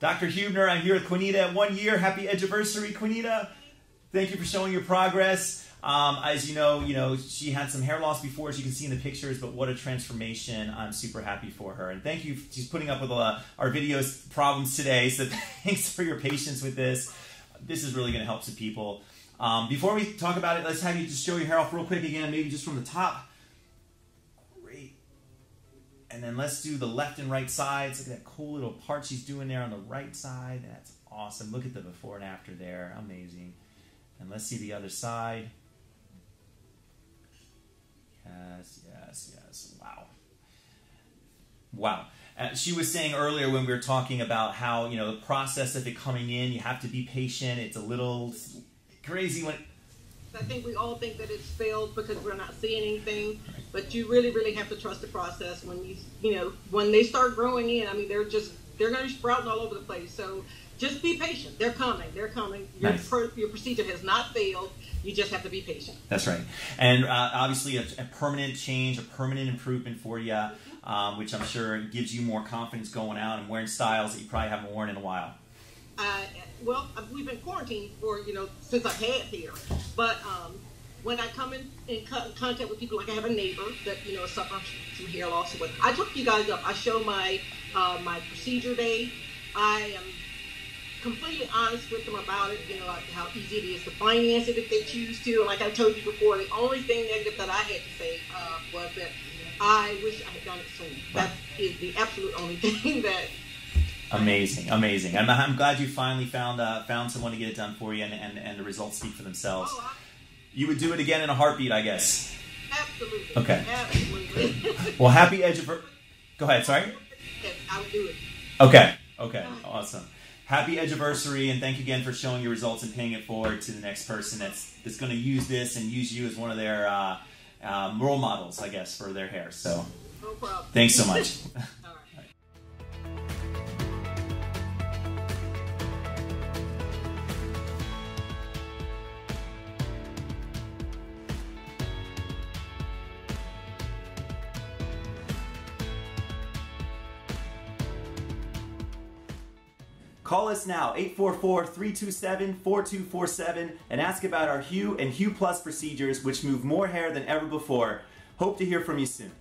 Dr. Huebner, I'm here with Quinita one year. Happy anniversary, Quinita. Thank you for showing your progress. Um, as you know, you know she had some hair loss before, as you can see in the pictures. But what a transformation! I'm super happy for her, and thank you. She's putting up with uh, our videos problems today, so thanks for your patience with this. This is really going to help some people. Um, before we talk about it, let's have you just show your hair off real quick again, maybe just from the top. And then let's do the left and right sides. Look at that cool little part she's doing there on the right side. That's awesome. Look at the before and after there. Amazing. And let's see the other side. Yes, yes, yes. Wow. Wow. Uh, she was saying earlier when we were talking about how, you know, the process of it coming in, you have to be patient. It's a little crazy when. I think we all think that it's failed because we're not seeing anything, but you really, really have to trust the process. When you, you know, when they start growing in, I mean, they're just they're going to be sprouting all over the place. So just be patient. They're coming. They're coming. Your, Nice. pro- your procedure has not failed. You just have to be patient. That's right. And uh, obviously, a, a permanent change, a permanent improvement for you, um, which I'm sure gives you more confidence going out and wearing styles that you probably haven't worn in a while. Uh, well, we've been quarantined for you know since I've had here, but um, when I come in, in co- contact with people, like I have a neighbor that you know is suffering from hair loss. With I took you guys up. I show my uh, my procedure day. I am completely honest with them about it. You know like how easy it is to finance it if they choose to. And like I told you before, the only thing negative that I had to say uh, was that I wish I had done it sooner. That is the absolute only thing that Amazing, amazing. I'm, I'm glad you finally found uh, found someone to get it done for you, and, and, and the results speak for themselves. oh, You would do it again in a heartbeat, I guess. Absolutely. Okay. Absolutely. Well, happy edge of. Go ahead. Sorry. yes, I would do it. Okay. Okay. Awesome. Happy anniversary, and thank you again for showing your results and paying it forward to the next person that's that's going to use this and use you as one of their uh, um, role models, I guess, for their hair. So, No problem. thanks so much. Call us now, 844-327-4247, and ask about our Hue and Hue Plus procedures, which move more hair than ever before. Hope to hear from you soon.